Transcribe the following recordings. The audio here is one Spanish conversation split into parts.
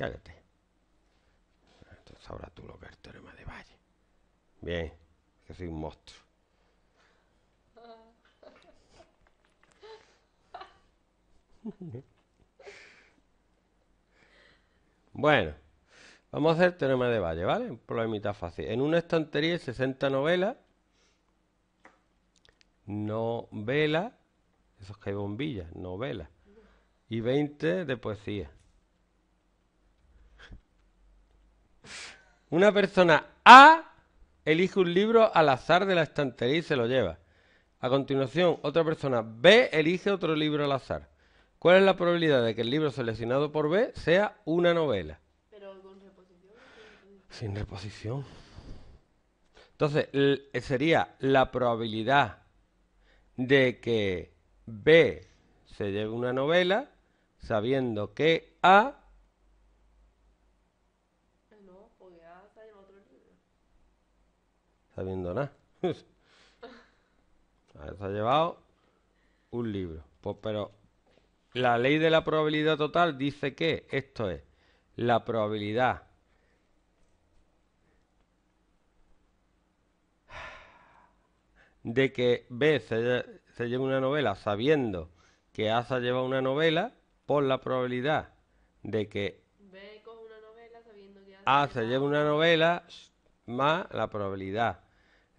Cállate. Entonces sabrás tú lo que es el teorema de Valle. Bien, que soy un monstruo. Bueno, vamos a hacer el teorema de Valle, ¿vale? Un problemita fácil. En una estantería hay 60 novelas. Novelas. Esos que hay bombillas, novelas. Y 20 de poesía. Una persona A elige un libro al azar de la estantería y se lo lleva. A continuación, otra persona B elige otro libro al azar. ¿Cuál es la probabilidad de que el libro seleccionado por B sea una novela? Pero con reposición. Sin reposición. Entonces, sería la probabilidad de que B se lleve una novela sabiendo que A Eh, No, porque A se ha llevado otro libro. Sabiendo nada. A ver, se ha llevado un libro. Pues, pero la ley de la probabilidad total dice que esto es la probabilidad de que B se lleve una novela sabiendo que A se ha llevado una novela por la probabilidad de que B coge una novela sabiendo que A se lleva una novela más la probabilidad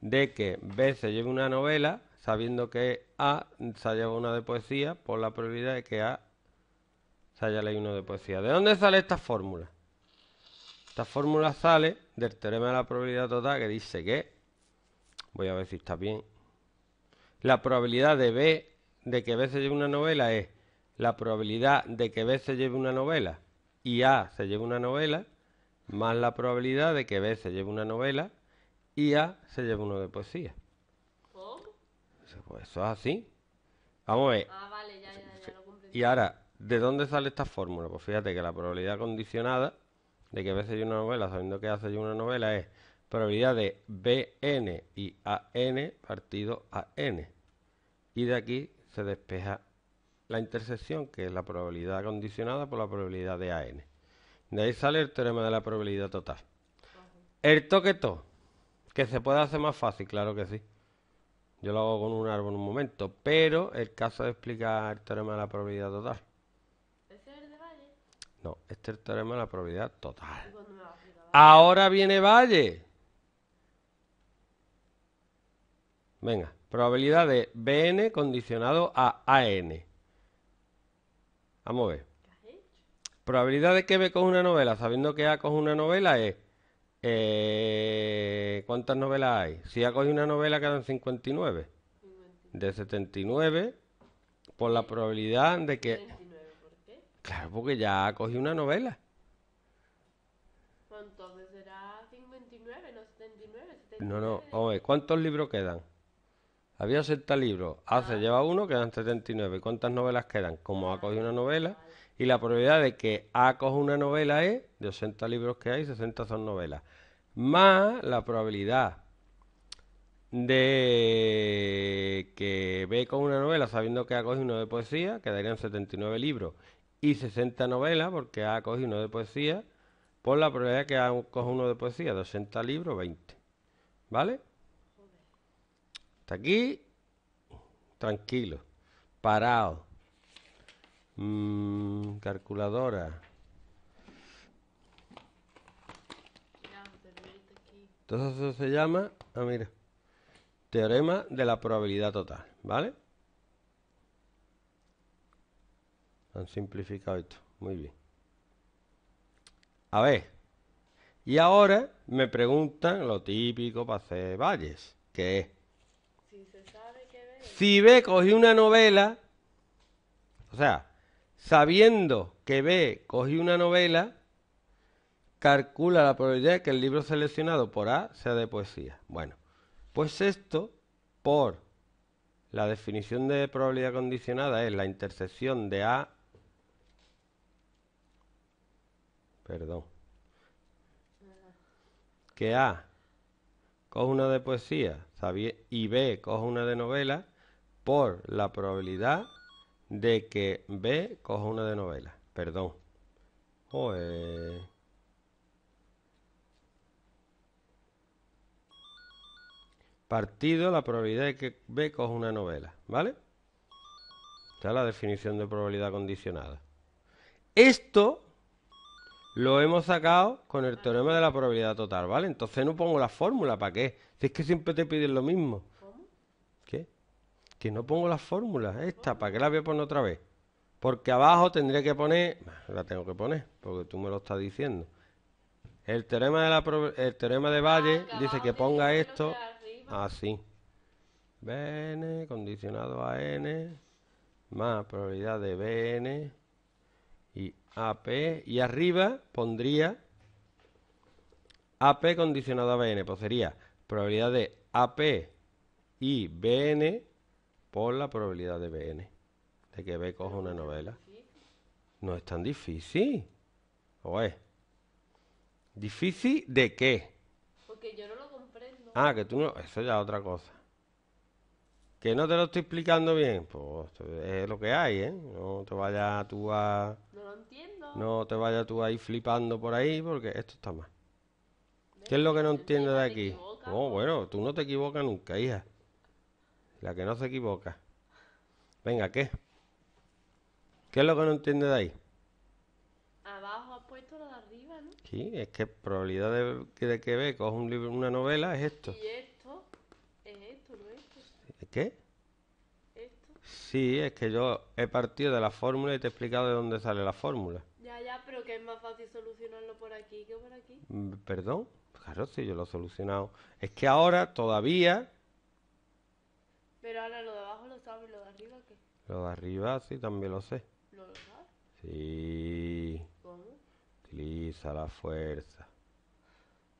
de que B se lleve una novela sabiendo que A se ha llevado una de poesía por la probabilidad de que A se haya leído uno de poesía. ¿De dónde sale esta fórmula? Esta fórmula sale del teorema de la probabilidad total que dice que, voy a ver si está bien, la probabilidad de B de que B se lleve una novela es la probabilidad de que B se lleve una novela y A se lleve una novela más la probabilidad de que B se lleve una novela y A se lleve uno de poesía. ¿Cómo? Pues eso es así. Vamos a ver. Ah, vale, ya, ya, ya lo comprendí. Y ahora, ¿de dónde sale esta fórmula? Pues fíjate que la probabilidad condicionada de que B se lleve una novela sabiendo que se lleve una novela es probabilidad de BN y AN partido a N. Y de aquí se despeja la intersección, que es la probabilidad condicionada por la probabilidad de AN. De ahí sale el teorema de la probabilidad total. El toqueto, que se puede hacer más fácil, claro que sí. Yo lo hago con un árbol en un momento, pero el caso de explicar el teorema de la probabilidad total. ¿Ese es el de Valle? No, este es el teorema de la probabilidad total. Ahora viene Valle. Venga, probabilidad de BN condicionado a AN. Vamos a ver. ¿Qué has hecho? Probabilidad de que B coja una novela, sabiendo que A coge una novela, es. Eh, ¿Cuántas novelas hay? Si coge una novela, quedan 59. 59. De 79, por la probabilidad de que. 29, ¿por qué? Claro, porque ya A cogió una novela. Entonces será 59, no 79, 79. No, no, ver, ¿cuántos libros quedan? Había 80 libros, A se lleva uno, quedan 79. ¿Cuántas novelas quedan? Como A coge una novela, y la probabilidad de que A coja una novela es, de 80 libros que hay, 60 son novelas. Más la probabilidad de que B coja una novela sabiendo que A coge uno de poesía, quedarían 79 libros y 60 novelas, porque A coge uno de poesía, por la probabilidad de que A coja uno de poesía, de 80 libros, 20. ¿Vale? Hasta aquí, tranquilo, parado. Mm, calculadora. Entonces eso se llama, ah, mira, teorema de la probabilidad total, ¿vale? Han simplificado esto, muy bien. A ver, y ahora me preguntan lo típico para hacer valles, que es, Si se sabe que ve. si B cogió una novela, o sea, sabiendo que B cogió una novela, calcula la probabilidad de que el libro seleccionado por A sea de poesía. Bueno, pues esto, por la definición de probabilidad condicionada, es la intersección de A. Perdón. Que A coge una de poesía y B coge una de novela por la probabilidad de que B coja una de novela. Perdón. Partido la probabilidad de que B coja una novela. ¿Vale? Esta es la definición de probabilidad condicionada. Esto lo hemos sacado con el teorema de la probabilidad total, ¿vale? Entonces no pongo la fórmula, ¿para qué? Si es que siempre te piden lo mismo. Que no pongo la fórmula, esta, ¿para qué la voy a poner otra vez? Porque abajo tendré que poner, la tengo que poner, porque tú me lo estás diciendo. El teorema de la el teorema de Valle Ah, dice que ponga esto así. Bn condicionado a n más probabilidad de bn y ap y arriba pondría ap condicionado a bn, pues sería probabilidad de ap y bn por la probabilidad de bn de que b coja una novela. No es tan difícil. ¿O es? ¿Difícil de qué? Porque yo no lo comprendo. Ah, que tú no... Eso ya es otra cosa. Que no te lo estoy explicando bien. Pues es lo que hay, ¿eh? No te vayas tú a... No lo entiendo. No te vayas tú ahí flipando por ahí porque esto está mal. ¿Qué es lo que no Entiendo, de aquí? Oh, po. bueno, tú no te equivocas nunca, hija. La que no se equivoca. Venga, ¿qué? ¿Qué es lo que no entiendes de ahí? Abajo has puesto lo de arriba, ¿no? Sí, es que probabilidad de que, de que ve coja un libro, una novela es esto. Y esto es esto, ¿no esto? ¿Qué? Esto. Sí, es que yo he partido de la fórmula y te he explicado de dónde sale la fórmula. Ya, ya, pero que es más fácil solucionarlo por aquí que por aquí. Mm, ¿Perdón? Claro, sí, yo lo he solucionado. Es que ahora todavía Pero ahora lo de abajo lo sabes, lo de arriba ¿qué? lo de arriba sí también lo sé. ¿No lo sabes? Sí, ¿Cómo? utiliza la fuerza.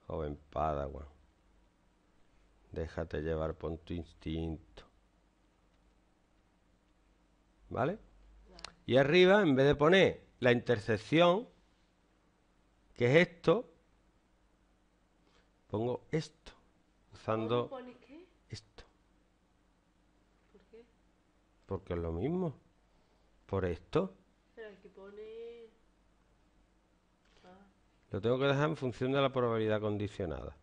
Joven Padawan. Déjate llevar por tu instinto. ¿Vale? Vale. Y arriba, en vez de poner la intersección, que es esto, pongo esto, ¿Cómo usando pones qué? esto, ¿Por qué? Porque es lo mismo. Por esto, Pero hay que poner... Ah, lo tengo que dejar en función de la probabilidad condicionada.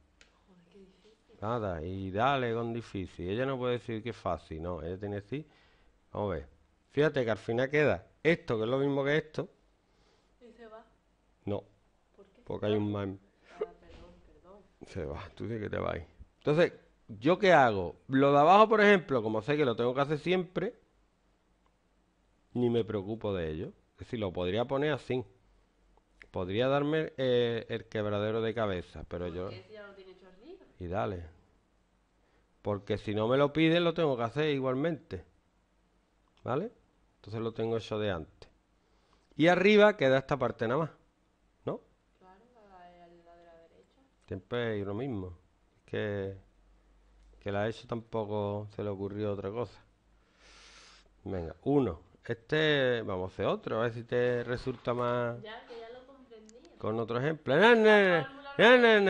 joder, qué difícil. Nada, y dale con difícil. Ella no puede decir que es fácil, no, ella tiene que decir, vamos a ver. Fíjate que al final queda esto, que es lo mismo que esto, Y se va. no, ¿Por qué? porque hay un más. Ah, perdón, perdón. Se va, tú sí que te vas. Entonces, ¿yo qué hago? Lo de abajo, por ejemplo, como sé que lo tengo que hacer siempre, ni me preocupo de ello. Es decir, lo podría poner así. Podría darme eh, el quebradero de cabeza, pero yo... Ya lo tiene hecho arriba. Y dale. Porque si no me lo piden, lo tengo que hacer igualmente. ¿Vale? Entonces lo tengo hecho de antes. Y arriba queda esta parte nada más. ¿No? Claro, la, la, la de la derecha. Siempre es lo mismo. Es que, que la hecho tampoco se le ocurrió otra cosa. Venga, uno. Este, vamos a hacer otro, a ver si te resulta más Ya, que ya lo comprendí. con otro ejemplo. Na, na, na.